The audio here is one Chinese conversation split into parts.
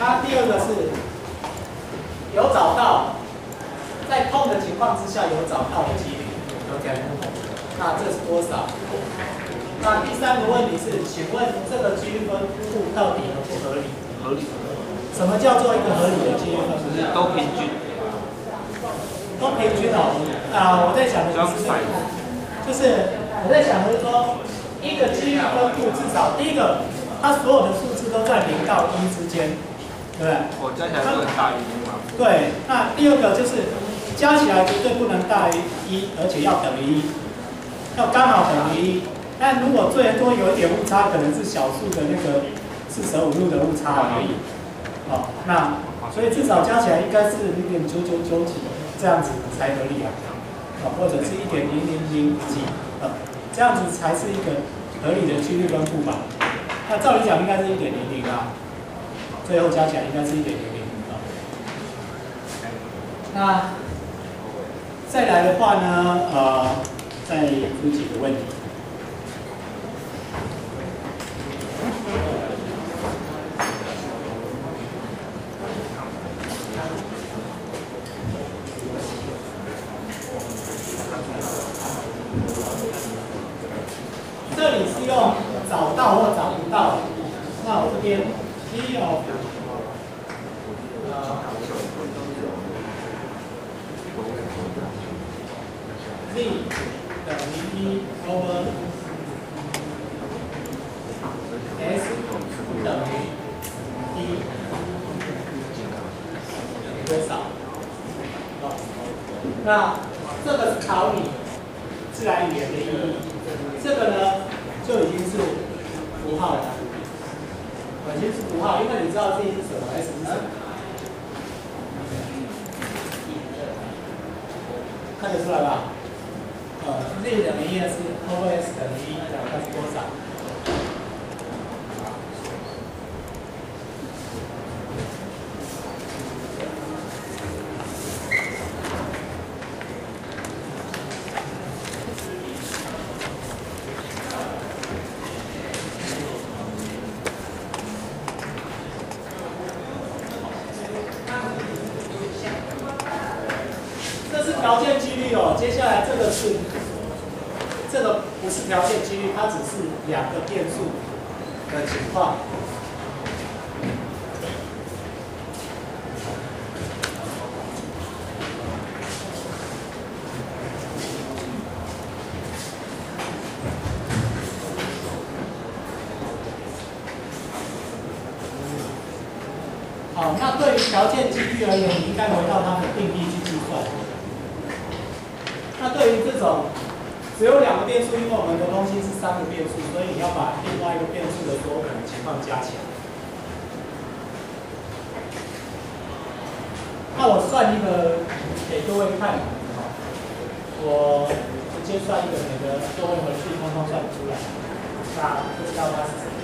那第二个是有找到，在痛的情况之下有找到的几率，OK？那这是多少？那第三个问题是，请问这个几率分布到底合不合理？合理，什么叫做一个合理的几率分布？是都平均，都平均哦。啊，我在想的是，就是我在想的是说，一个几率分布至少第一个，它所有的数字都在零到一之间，对不对？我加起来不能大于一嘛？对。那第二个就是加起来绝对不能大于一，而且要等于一，要刚好等于一。但如果最多有一点误差，可能是小数的那个四舍五入的误差而已。好，那所以至少加起来应该是零点九九九几这样子才合理啊。啊，或者是一点零零零几，呃，这样子才是一个合理的几率分布吧。那照理讲应该是一点零零啊，最后加起来应该是一点零零啊。那再来的话呢，呃，再出几个问题。这里是用找到或找不到，那我这边 P of 呃 Z 等于一 over S 等于一多少？哦，那这个是考你自然语言的意义。这个呢，就已经是符号了，已经是符号，因为你知道这是什么，s 是什么，看得出来吧？呃，z 等于一是于一，它是多少？这是条件几率哦，接下来这个是，这个不是条件几率，它只是两个变数的情况。好，那对于条件几率而言，你应该回到它的定义去计算。那对于这种只有两个变数，因为我们的东西是三个变数，所以你要把另外一个变数的所有可能情况加起来。那我算一个给各位看，我直接算一个，每个各位回去通通算出来，那不知道它是什么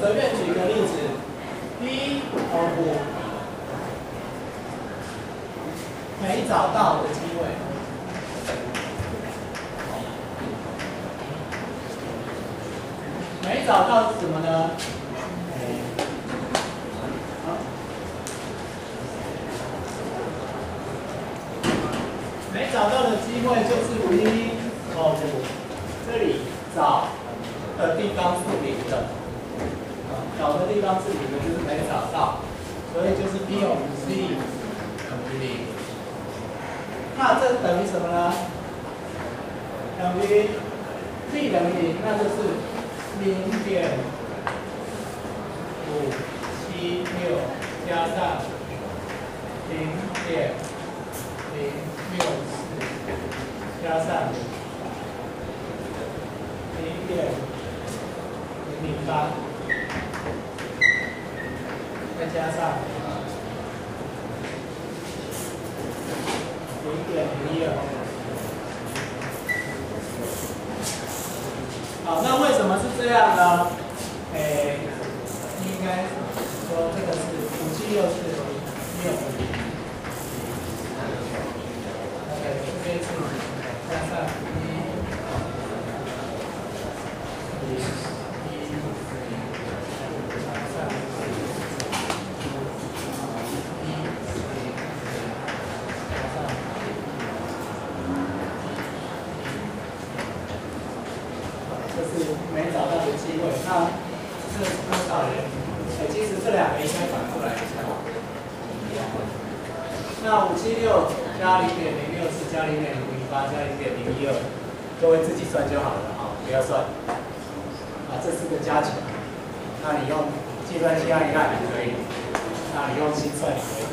随便举个例子，p of 没找到的机会，没找到是什么呢？没找到的机会就是 p of 这里找的地方是零的。找的地方是零的，就是没找到，所以就是 b of Z 等于零。那这等于什么呢？等于 Z 等于零，那就是零点五七六加上零点零六四加上零点零零八。加上。零点零一二，好，那为什么是这样呢？诶，应该说这个是五七六是六，那五七六加零点零六四加零点零零八加零点零一二，各位自己算就好了啊，不要算。啊，这四个加起来，那你用计算器按一按也可以，那你用心算也可以。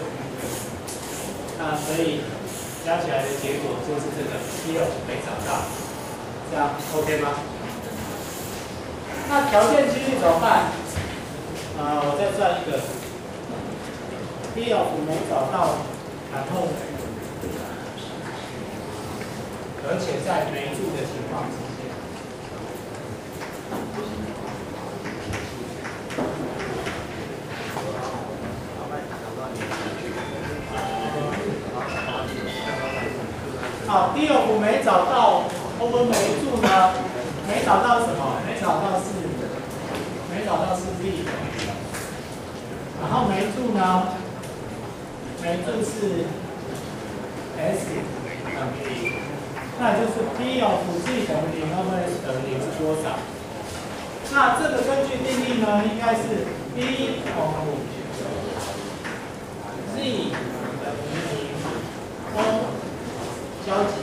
那所以加起来的结果就是这个 P 二没找到，这样 OK 吗？那条件几率怎么办？啊，我再算一个，P 二没找到，然后而且在没住的情况之下，好，第二步没找到，我们没住呢，没找到什么？没找到是，没找到是 B，然后没住呢，没住是 S 等于，那就是 P 有辅 G 等于零，那么 S 等于零是多少？那这个根据定义呢，应该是 P 等于 Z 等于零，O 交集，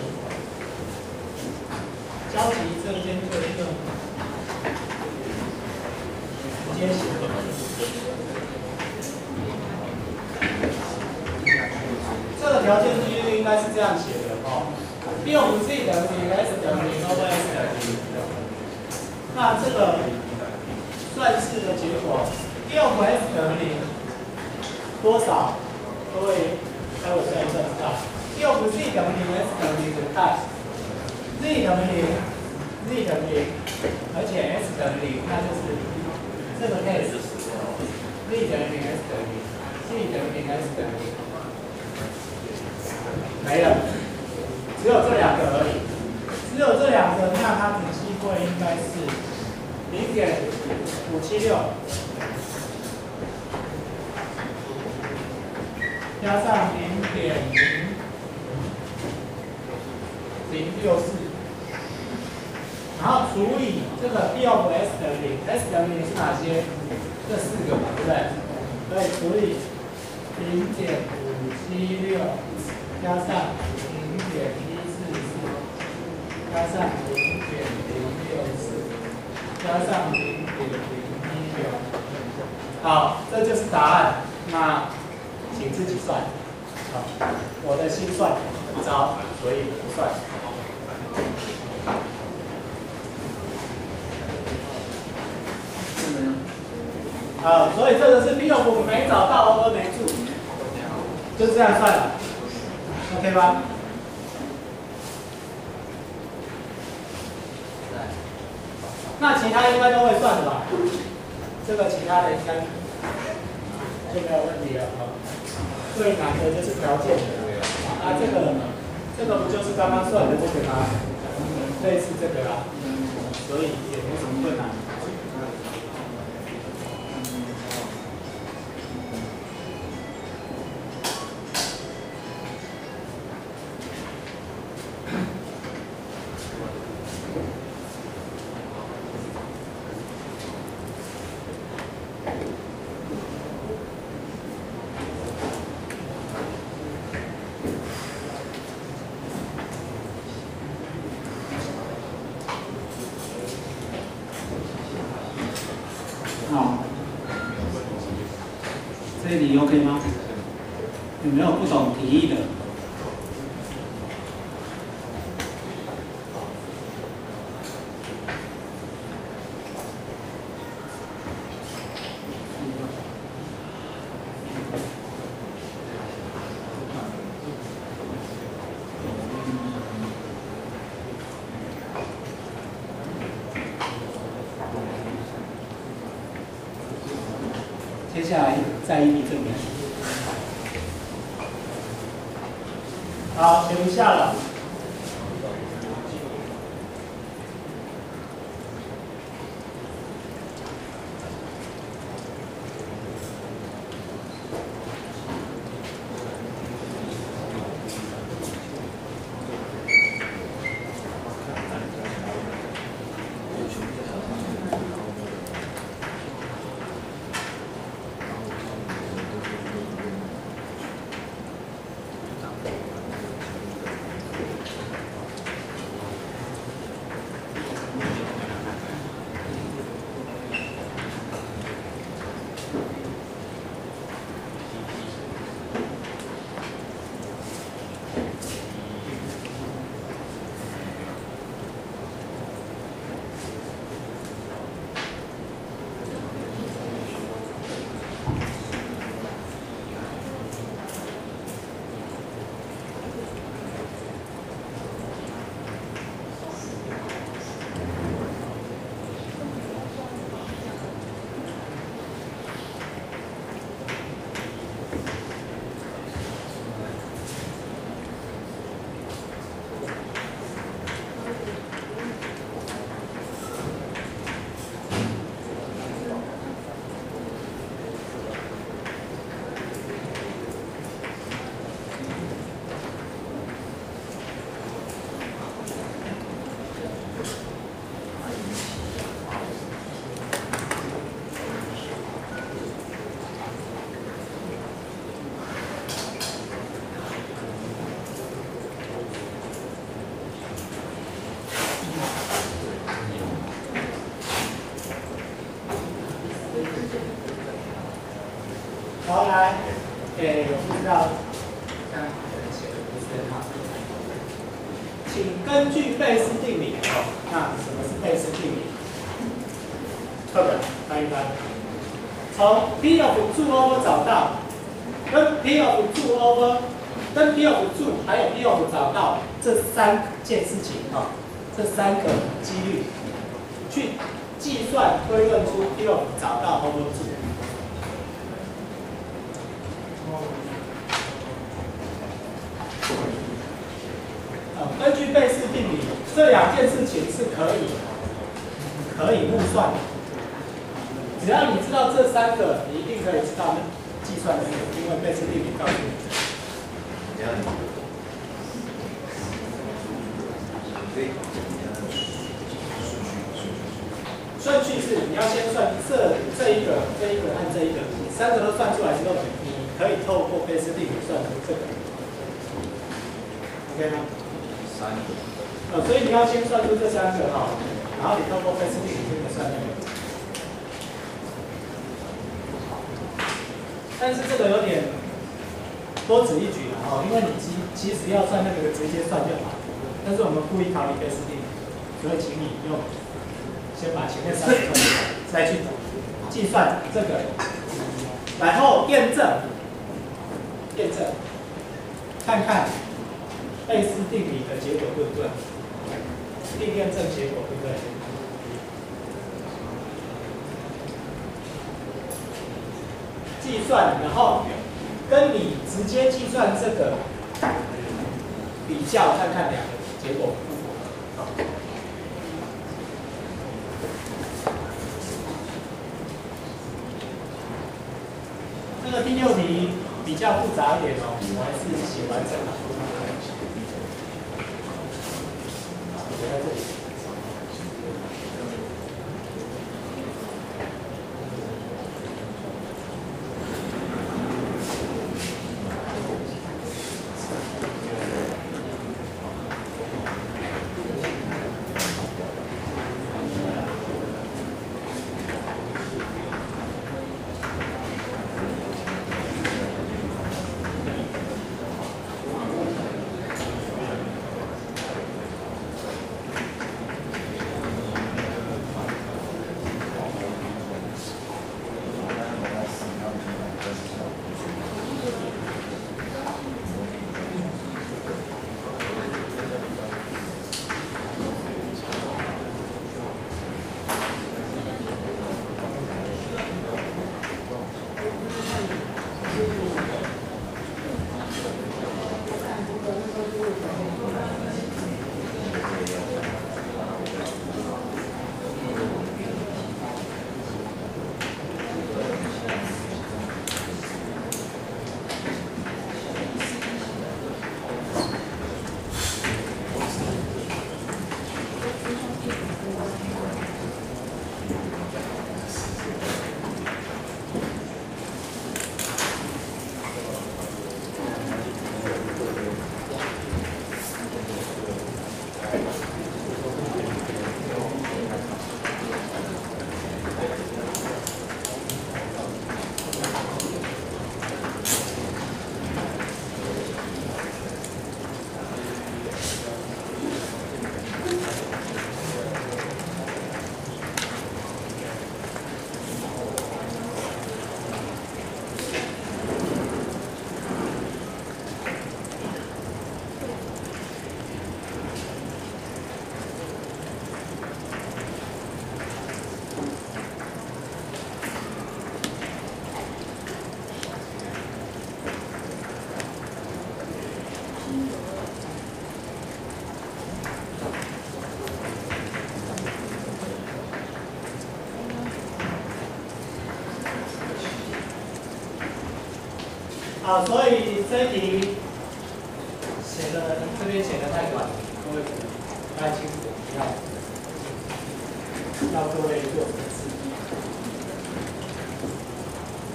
交集这边做一个直接写。这个条件几率应该是这样写的哦，B 五 Z 等于 S 等于零，over S 等于零。那这个算式结果，B 五 S 等于零多少？各位待会算一算知道。第二步 z 等于零，s 等于零怎么看？z 等于零，z 等于零，而且 s 等于零，那就是这个 case，z 等于零，s 等于零，z 等于零，s 等于零，没了，只有这两个而已，只有这两个，那它的机会应该是零点五七六加上零点零。零六四，然后除以这个 B of S 等于零，S 等于零是哪些？这四个嘛，对不对？所以除以零点五七六加上零点一四四加上加上零点零一六，好，这就是答案。那请自己算。好，我的心算不着，所以不算。好，所以这个是 P 六五没找到，over 没住，就这样算了，OK 吗？那其他应该都会算的吧？这个其他的应该就没有问题了啊。最难的就是条件啊，这个这个不就是刚刚算的这个吗？类似这个啦，所以也没什么困难。好，这里 OK 吗？有没有不懂提议的？接下来再一笔证明。好，停不下了。课本翻一翻，从 P of two over 找到，跟 P of two over，跟 P of two 还有 P of 找到这三件事情啊，这三个几率，去计算推论出 P of 找到 over 2。根据贝氏定理，这两件事情是可以可以互算的。只要你知道这三个，你一定可以知道计算这个，因为贝氏定理告诉你。顺序是你要先算这这一个、这一个和这一个，三个都算出来之后，你可以透过贝氏定理算出这个。OK 吗？三个。呃，所以你要先算出这三个哈，然后你透过贝氏定理这个算那个。但是这个有点多此一举了哈，因为你其其实要算那个直接算就好，但是我们故意考你贝氏定理，所以请你用先把前面三个算出来，再去计算这个，然后验证，验证，看看贝斯定理的结果对不对？定验证结果对不对？计算，然后跟你直接计算这个比较，看看两个结果符合。这个第六题比较复杂一点哦，我还是写完整了。好，所以这题写的这边写的太短，各位可能不太清楚，要要各位做。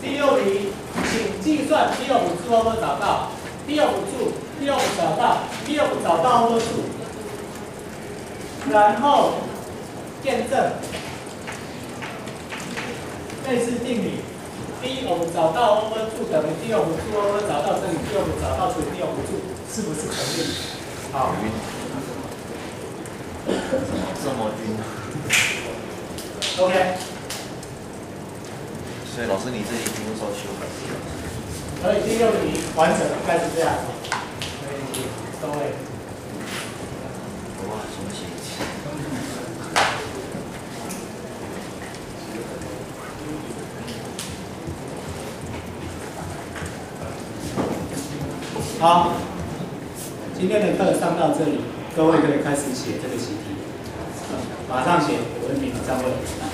第六题，请计算 P of 2 over 找到 P of 2 P of 找到 P of 找到 over 2，然后验证类似定理 D 我们找到 over 2等于第二辅助 over 找到这里 D over 找到除以 D over 2，是不是成立？好，这么晕，OK，所以老师你自己不用说修改。所以第六题完整应该是这样。所以各位，哇，什么写？好，今天的课上到这里，各位可以开始写这个习题，马上写，文明张卫。